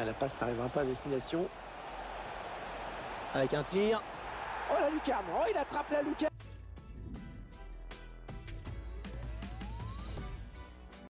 Ah, la passe n'arrivera pas à destination. Avec un tir. Oh la lucarne Oh il attrape la lucarne